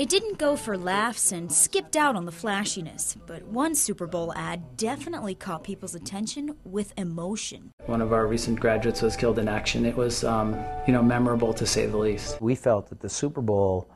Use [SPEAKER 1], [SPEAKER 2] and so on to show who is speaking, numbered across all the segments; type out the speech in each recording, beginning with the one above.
[SPEAKER 1] It didn't go for laughs and skipped out on the flashiness, but one Super Bowl ad definitely caught people's attention with emotion.
[SPEAKER 2] One of our recent graduates was killed in action. It was, um, you know, memorable to say the least.
[SPEAKER 3] We felt that the Super Bowl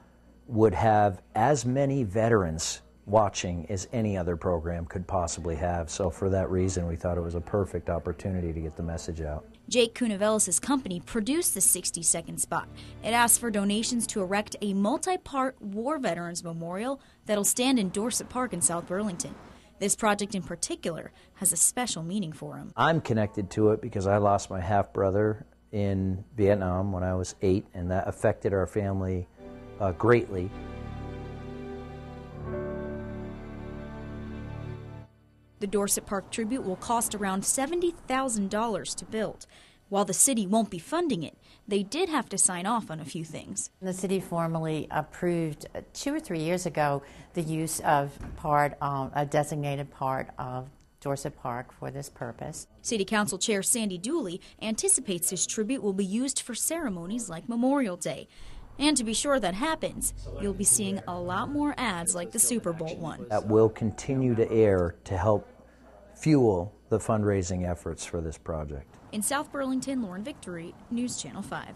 [SPEAKER 3] would have as many veterans watching as any other program could possibly have. So for that reason, we thought it was a perfect opportunity to get the message out.
[SPEAKER 1] Jake Cunavelis' company produced the 60 second spot. It asked for donations to erect a multi part war veterans memorial that'll stand in Dorset Park in South Burlington. This project in particular has a special meaning for him.
[SPEAKER 3] I'm connected to it because I lost my half brother in Vietnam when I was eight, and that affected our family uh, greatly.
[SPEAKER 1] The Dorset Park tribute will cost around $70,000 to build. While the city won't be funding it, they did have to sign off on a few things.
[SPEAKER 4] The city formally approved uh, two or three years ago the use of part, um, a designated part of Dorset Park for this purpose.
[SPEAKER 1] City Council Chair Sandy Dooley anticipates this tribute will be used for ceremonies like Memorial Day. And to be sure that happens, you'll be seeing a lot more ads like the Super Bowl one.
[SPEAKER 3] That will continue to air to help fuel the fundraising efforts for this project.
[SPEAKER 1] In South Burlington, Lauren Victory, News Channel 5.